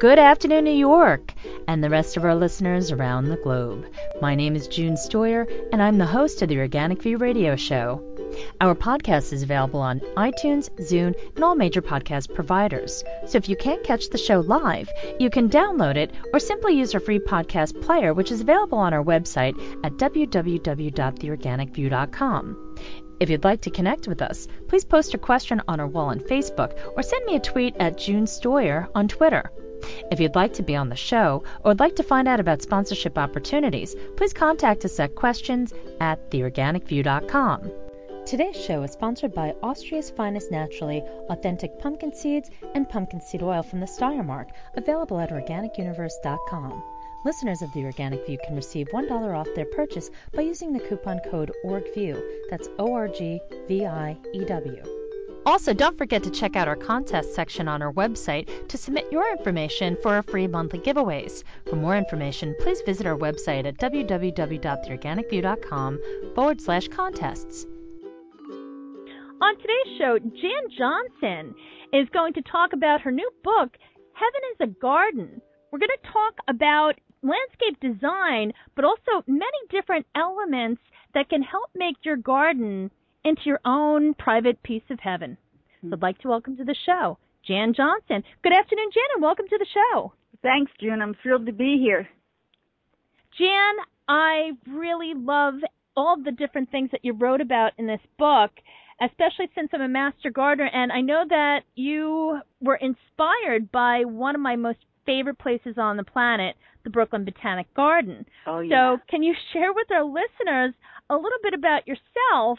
Good afternoon, New York, and the rest of our listeners around the globe. My name is June Stoyer, and I'm the host of the Organic View Radio Show. Our podcast is available on iTunes, Zune, and all major podcast providers. So if you can't catch the show live, you can download it or simply use our free podcast player, which is available on our website at www.theorganicview.com. If you'd like to connect with us, please post a question on our wall on Facebook or send me a tweet at June Stoyer on Twitter. If you'd like to be on the show or would like to find out about sponsorship opportunities, please contact us at questions at theorganicview.com. Today's show is sponsored by Austria's finest naturally authentic pumpkin seeds and pumpkin seed oil from the Steiermark, available at organicuniverse.com. Listeners of The Organic View can receive $1 off their purchase by using the coupon code ORGVIEW. That's O R G V I E W. Also, don't forget to check out our contest section on our website to submit your information for our free monthly giveaways. For more information, please visit our website at www.theorganicview.com forward slash contests. On today's show, Jan Johnsen is going to talk about her new book, Heaven is a Garden. We're going to talk about landscape design, but also many different elements that can help make your garden into your own private piece of heaven. So hmm. I'd like to welcome to the show Jan Johnsen. Good afternoon, Jan, and welcome to the show. Thanks, June. I'm thrilled to be here. Jan, I really love all the different things that you wrote about in this book, especially since I'm a master gardener, and I know that you were inspired by one of my most favorite places on the planet, the Brooklyn Botanic Garden. Oh, yeah. So, can you share with our listeners a little bit about yourself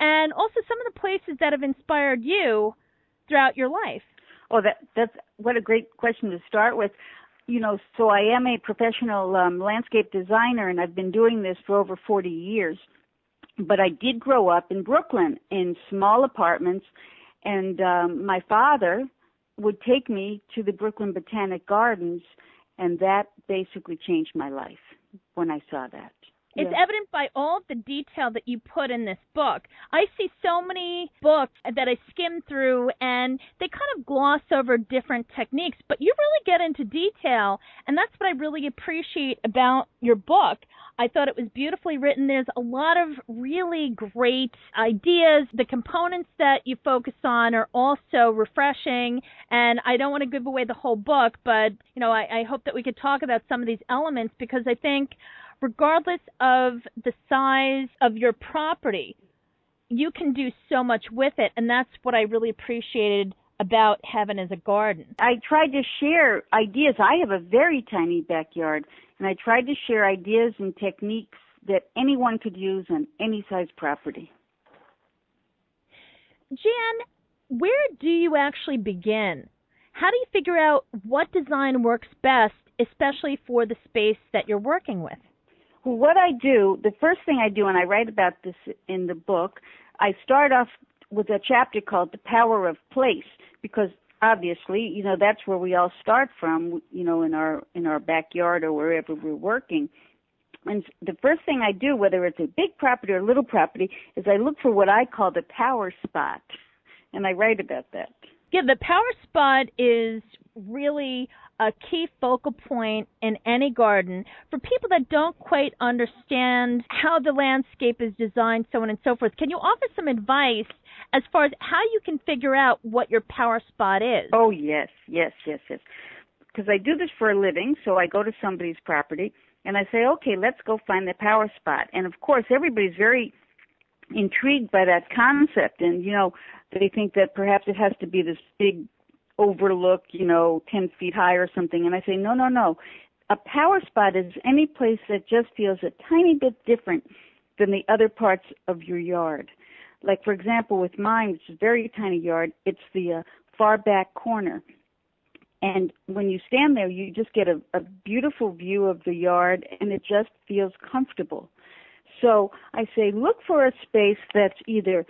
and also some of the places that have inspired you throughout your life? Oh, that that's what a great question to start with. You know, so I am a professional um, landscape designer, and I've been doing this for over 40 years. But I did grow up in Brooklyn in small apartments, and um, my father would take me to the Brooklyn Botanic Gardens, and that basically changed my life when I saw that. It's Yeah. evident by all of the detail that you put in this book. I see so many books that I skim through and they kind of gloss over different techniques, but you really get into detail, and that's what I really appreciate about your book. I thought it was beautifully written. There's a lot of really great ideas. The components that you focus on are also refreshing, and I don't want to give away the whole book, but you know, I, I hope that we could talk about some of these elements because I think regardless of the size of your property, you can do so much with it, and that's what I really appreciated about Heaven is a Garden. I tried to share ideas. I have a very tiny backyard, and I tried to share ideas and techniques that anyone could use on any size property. Jan, where do you actually begin? How do you figure out what design works best, especially for the space that you're working with? What I do, the first thing I do, and I write about this in the book, I start off with a chapter called The Power of Place because obviously, you know, that's where we all start from, you know, in our in our backyard or wherever we're working. And the first thing I do, whether it's a big property or a little property, is I look for what I call the power spot, and I write about that. Yeah, the power spot is really a key focal point in any garden for people that don't quite understand how the landscape is designed, so on and so forth. Can you offer some advice as far as how you can figure out what your power spot is? Oh yes, yes, yes, yes. Because I do this for a living, so I go to somebody's property and I say, okay, let's go find the power spot. And of course, everybody's very intrigued by that concept, and you know, they think that perhaps it has to be this big overlook, you know, ten feet high or something. And I say, no, no, no. A power spot is any place that just feels a tiny bit different than the other parts of your yard. Like for example, with mine, which is a very tiny yard, it's the uh, far back corner. And when you stand there, you just get a, a beautiful view of the yard and it just feels comfortable. So I say look for a space that's either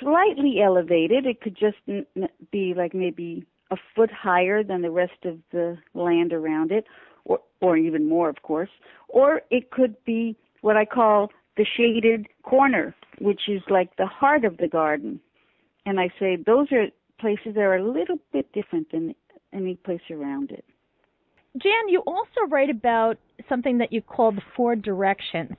slightly elevated. It could just be like maybe a foot higher than the rest of the land around it, or, or even more, of course. Or it could be what I call the shaded corner, which is like the heart of the garden. And I say those are places that are a little bit different than any place around it. Jan, you also write about something that you call the four directions.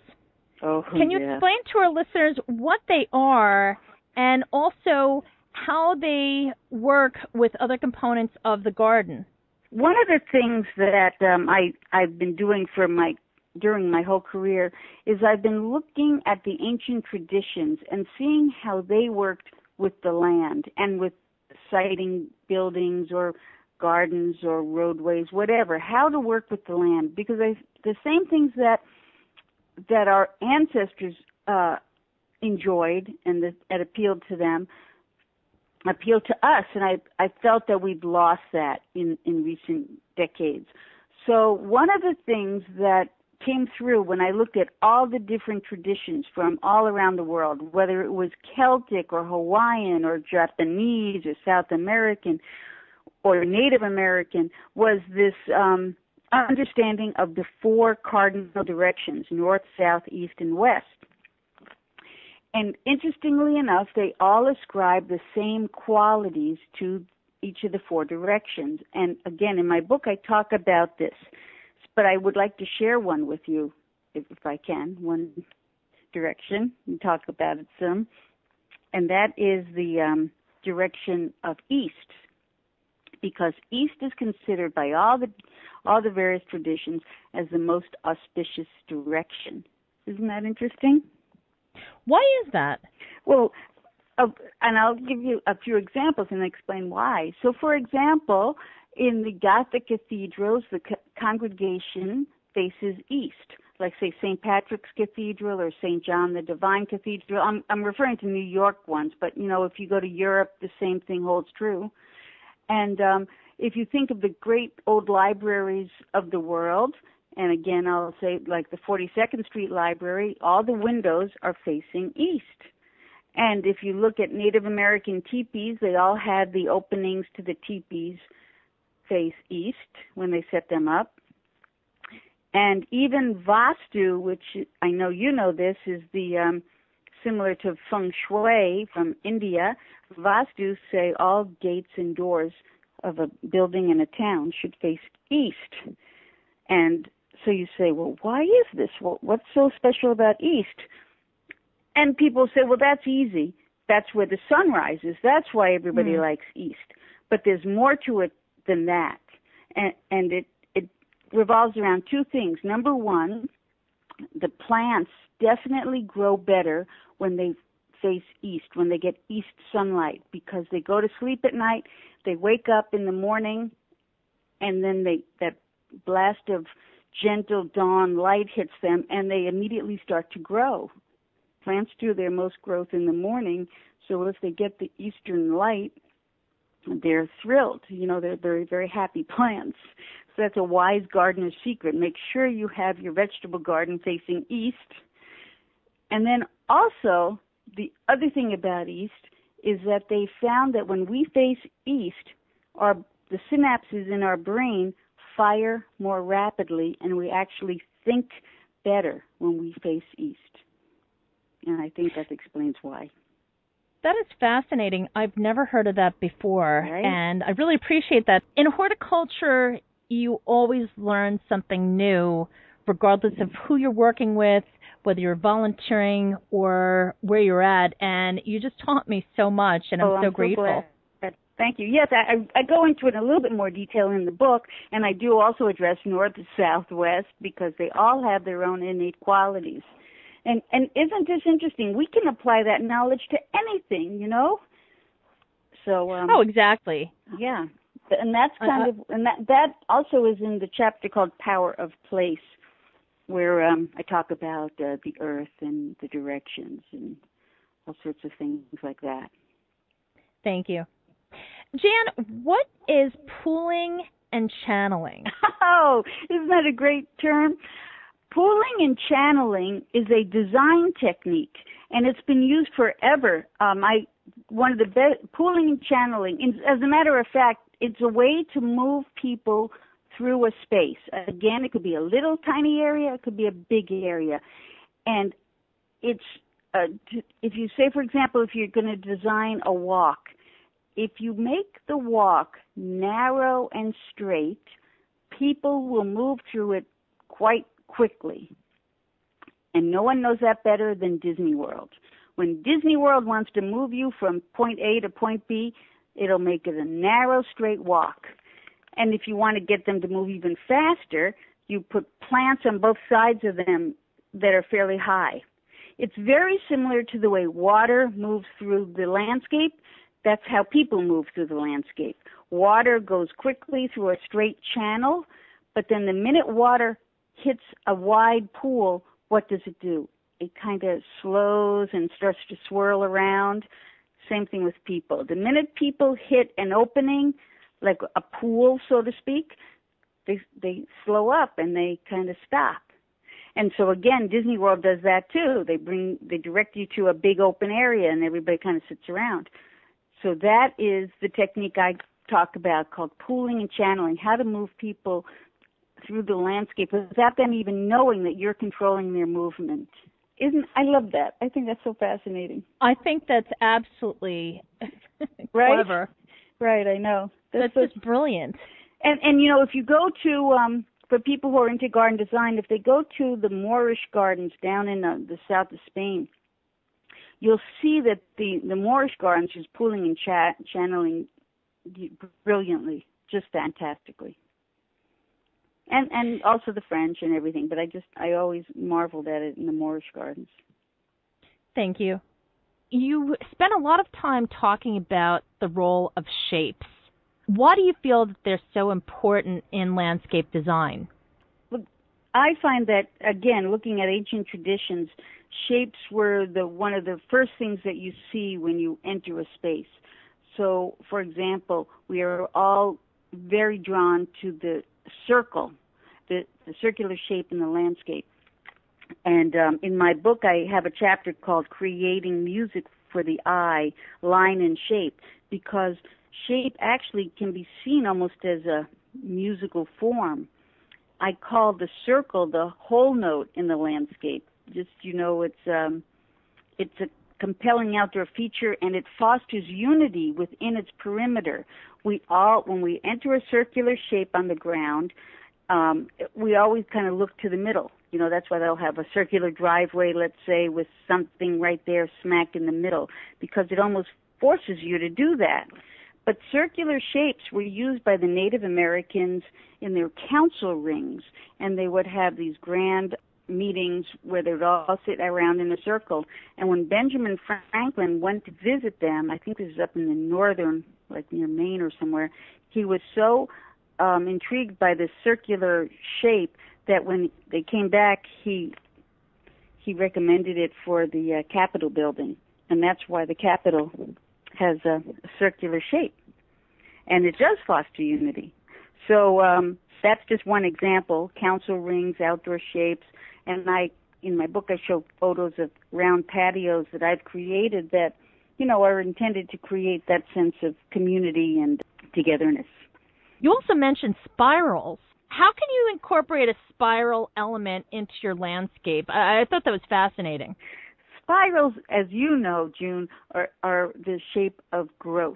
Oh, Can you yeah. explain to our listeners what they are and also how they work with other components of the garden? One of the things that um, I I've been doing for my during my whole career is I've been looking at the ancient traditions and seeing how they worked with the land and with siting buildings or gardens or roadways, whatever, how to work with the land because I, the same things that that our ancestors uh, enjoyed and that, that appealed to them appealed to us, and I I felt that we've lost that in in recent decades. So one of the things that came through when I looked at all the different traditions from all around the world, whether it was Celtic or Hawaiian or Japanese or South American or Native American, was this um, understanding of the four cardinal directions north, south, east, and west. And interestingly enough, they all ascribe the same qualities to each of the four directions. And again, in my book, I talk about this, but I would like to share one with you, if, if I can, one direction and talk about it some. And that is the um, direction of east, because east is considered by all the all the various traditions as the most auspicious direction. Isn't that interesting? Why is that? Well, uh, and I'll give you a few examples and explain why. So, for example, in the Gothic cathedrals, the co- congregation faces east, like say St. Patrick's Cathedral or St. John the Divine Cathedral. I'm, I'm referring to New York ones, but you know, if you go to Europe, the same thing holds true. And um, if you think of the great old libraries of the world, and again, I'll say like the 42nd Street Library, all the windows are facing east. And if you look at Native American teepees, they all had the openings to the teepees face east when they set them up. And even Vastu, which I know you know this, is the um, similar to feng shui from India. Vastu say all gates and doors of a building in a town should face east. And so you say, well, why is this? Well, what's so special about east? And people say, well, that's easy. That's where the sun rises. That's why everybody Mm. likes east. But there's more to it than that. And, and it, it revolves around two things. Number one, the plants definitely grow better when they face east, when they get east sunlight, because they go to sleep at night, they wake up in the morning, and then they that blast of gentle dawn light hits them, and they immediately start to grow. Plants do their most growth in the morning, so if they get the eastern light, they're thrilled. You know, they're very, very happy plants. So that's a wise gardener's secret. Make sure you have your vegetable garden facing east. And then also, the other thing about east is that they found that when we face east, our the synapses in our brain fire more rapidly and we actually think better when we face east. And I think that explains why. That is fascinating. I've never heard of that before, Right. and I really appreciate that. In horticulture, you always learn something new, regardless of who you're working with, whether you're volunteering or where you're at. And you just taught me so much, and I'm oh, so I'm grateful. glad. Thank you. Yes, I, I go into it in a little bit more detail in the book, and I do also address north, south, west because they all have their own innate qualities. And and isn't this interesting? We can apply that knowledge to anything, you know. So um, Oh, exactly. yeah, and that's Uh, kind uh, of and that that also is in the chapter called Power of Place, where um, I talk about uh, the earth and the directions and all sorts of things like that. Thank you. Jan, what is pooling and channeling? Oh, isn't that a great term? Pooling and channeling is a design technique, and it's been used forever. Um, I one of the best pooling and channeling. in- As a matter of fact, it's a way to move people through a space. Again, it could be a little tiny area, it could be a big area, and it's uh, if you say, for example, if you're going to design a walk, if you make the walk narrow and straight, people will move through it quite quickly. And no one knows that better than Disney World. When Disney World wants to move you from point A to point B, it'll make it a narrow, straight walk. And if you want to get them to move even faster, you put plants on both sides of them that are fairly high. It's very similar to the way water moves through the landscape. That's how people move through the landscape. Water goes quickly through a straight channel, but then the minute water hits a wide pool, what does it do? It kind of slows and starts to swirl around. Same thing with people. The minute people hit an opening, like a pool, so to speak, they they slow up and they kind of stop. And so again, Disney World does that too. They bring they direct you to a big open area and everybody kind of sits around. So that is the technique I talk about called pooling and channeling, how to move people through the landscape without them even knowing that you're controlling their movement. Isn't I love that. I think that's so fascinating. I think that's absolutely right? clever. Right, I know. That's, just brilliant. And and you know, if you go to um for people who are into garden design, if they go to the Moorish gardens down in the, the south of Spain, you'll see that the the Moorish gardens is pooling and chat, channeling brilliantly, just fantastically. And and also the French and everything, but I just I always marveled at it in the Moorish gardens. Thank you. You spent a lot of time talking about the role of shapes why do you feel that they're so important in landscape design? I find that again, looking at ancient traditions, shapes were the one of the first things that you see when you enter a space. So, for example, we are all very drawn to the circle, the, the circular shape in the landscape. And um, in my book, I have a chapter called "Creating Music for the Eye: Line and Shape," because shape actually can be seen almost as a musical form. I call the circle the whole note in the landscape. Just you know, it's um, it's a compelling outdoor feature and it fosters unity within its perimeter. We all, when we enter a circular shape on the ground, um, we always kind of look to the middle. You know, that's why they'll have a circular driveway, let's say, with something right there smack in the middle, because it almost forces you to do that. But circular shapes were used by the Native Americans in their council rings, and they would have these grand meetings where they would all sit around in a circle. And when Benjamin Franklin went to visit them, I think this is up in the northern, like near Maine or somewhere, he was so um, intrigued by this circular shape that when they came back, he he recommended it for the uh, Capitol building, and that's why the Capitol has a, circular shape, and it does foster unity. So um, that's just one example. Council rings, outdoor shapes, and I in my book I show photos of round patios that I've created that you know are intended to create that sense of community and togetherness. You also mentioned spirals. How can you incorporate a spiral element into your landscape? I, I thought that was fascinating spirals, as you know, June, are, are the shape of growth.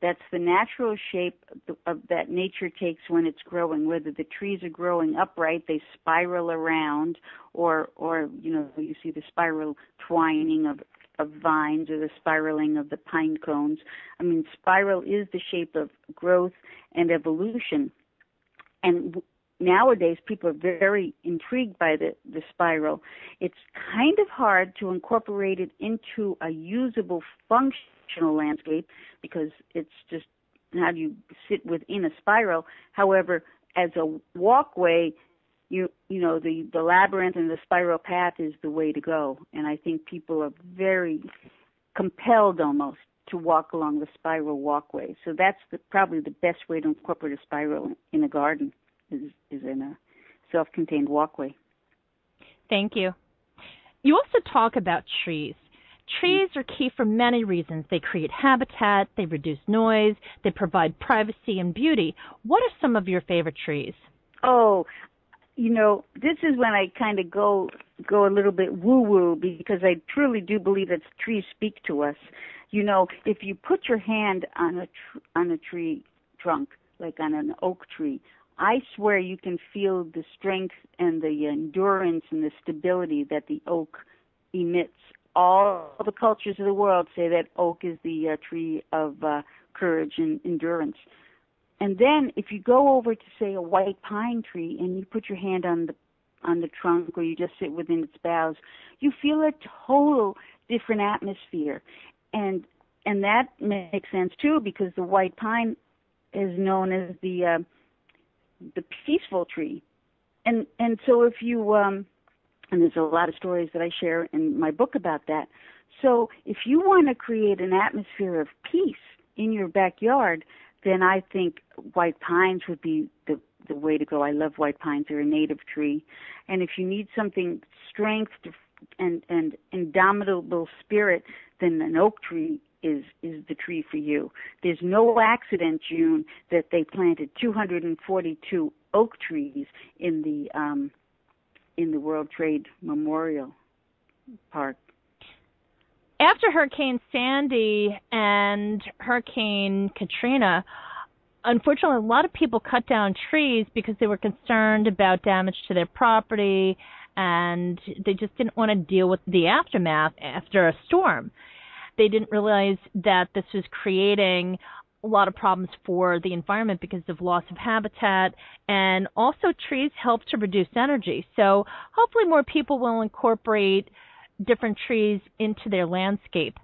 That's the natural shape of, that nature takes when it's growing. Whether the trees are growing upright, they spiral around, or, or you know, you see the spiral twining of of vines or the spiraling of the pine cones. I mean, spiral is the shape of growth and evolution. And nowadays people are very intrigued by the, the spiral. It's kind of hard to incorporate it into a usable functional landscape because it's just how do you sit within a spiral. However, as a walkway, you you know the the labyrinth and the spiral path is the way to go, and I think people are very compelled almost to walk along the spiral walkway. So that's the, probably the best way to incorporate a spiral in a garden is, is in a self-contained walkway. Thank you. You also talk about trees. Trees are key for many reasons. They create habitat, they reduce noise, they provide privacy and beauty. What are some of your favorite trees? Oh, you know, this is when I kind of go go a little bit woo woo because I truly do believe that trees speak to us. You know, if you put your hand on a tr- on a tree trunk, like on an oak tree, I swear you can feel the strength and the endurance and the stability that the oak emits. All the cultures of the world say that oak is the uh, tree of uh, courage and endurance. And then if you go over to say a white pine tree and you put your hand on the on the trunk or you just sit within its boughs, you feel a total different atmosphere. And and that makes sense too because the white pine is known as the uh, the peaceful tree. And and so if you um and there's a lot of stories that I share in my book about that. So if you want to create an atmosphere of peace in your backyard, then I think white pines would be the the way to go. I love white pines; they're a native tree, and if you need something strength and and indomitable spirit, then an oak tree is is the tree for you. There's no accident, June, that they planted 242 oak trees in the um, in the World Trade Memorial Park. After Hurricane Sandy and Hurricane Katrina, unfortunately, a lot of people cut down trees because they were concerned about damage to their property and they just didn't want to deal with the aftermath after a storm. They didn't realize that this was creating a lot of problems for the environment because of loss of habitat and also trees help to reduce energy. So hopefully more people will incorporate different trees into their landscape.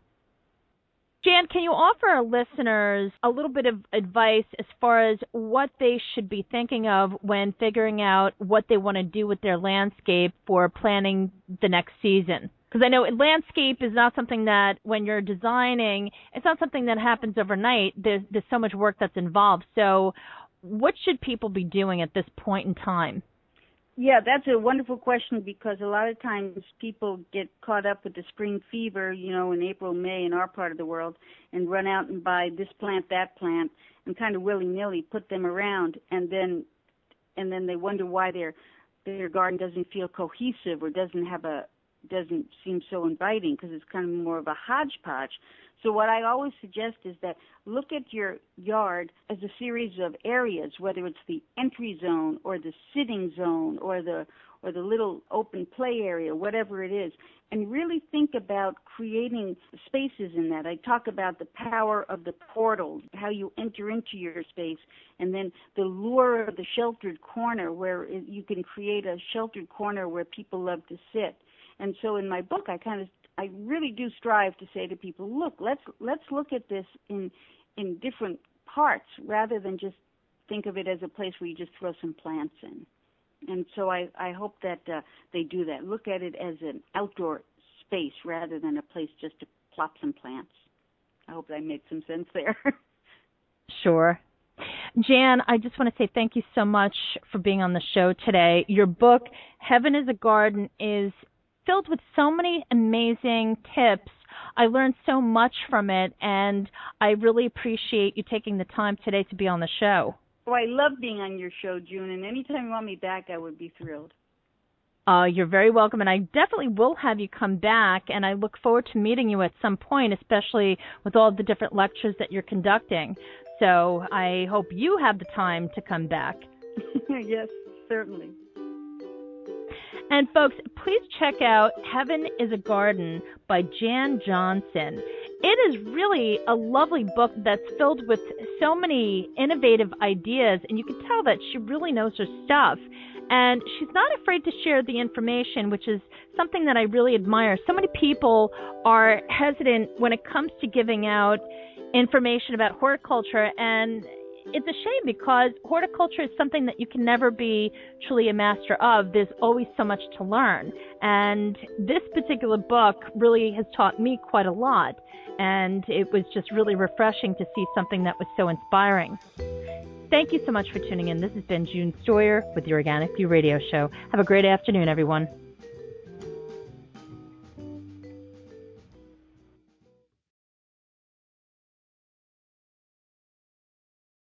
Jan, can you offer our listeners a little bit of advice as far as what they should be thinking of when figuring out what they want to do with their landscape for planning the next season? Because I know landscape is not something that when you're designing, it's not something that happens overnight. There's there's so much work that's involved. So, what should people be doing at this point in time? Yeah, that's a wonderful question because a lot of times people get caught up with the spring fever, you know, in April, May in our part of the world, and run out and buy this plant, that plant, and kind of willy nilly put them around, and then, and then they wonder why their their garden doesn't feel cohesive or doesn't have a doesn't seem so inviting because it's kind of more of a hodgepodge. So what I always suggest is that look at your yard as a series of areas, whether it's the entry zone or the sitting zone or the or the little open play area, whatever it is, and really think about creating spaces in that. I talk about the power of the portal, how you enter into your space, and then the lure of the sheltered corner where you can create a sheltered corner where people love to sit. And so in my book, I kind of I really do strive to say to people, look, let's let's look at this in in different parts rather than just think of it as a place where you just throw some plants in. And so I I hope that uh, they do that. Look at it as an outdoor space rather than a place just to plop some plants. I hope I made some sense there. sure. Jan, I just want to say thank you so much for being on the show today. Your book, Heaven is a Garden, is filled with so many amazing tips. I learned so much from it, and I really appreciate you taking the time today to be on the show. Oh, I love being on your show, June, and anytime you want me back, I would be thrilled. Uh, you're very welcome, and I definitely will have you come back. And I look forward to meeting you at some point, especially with all the different lectures that you're conducting. So I hope you have the time to come back. yes, certainly. And folks, please check out Heaven is a Garden by Jan Johnsen. It is really a lovely book that's filled with so many innovative ideas, and you can tell that she really knows her stuff. And she's not afraid to share the information, which is something that I really admire. So many people are hesitant when it comes to giving out information about horticulture, and it's a shame because horticulture is something that you can never be truly a master of. There's always so much to learn. And this particular book really has taught me quite a lot. And it was just really refreshing to see something that was so inspiring. Thank you so much for tuning in. This has been June Stoyer with the Organic View Radio Show. Have a great afternoon, everyone.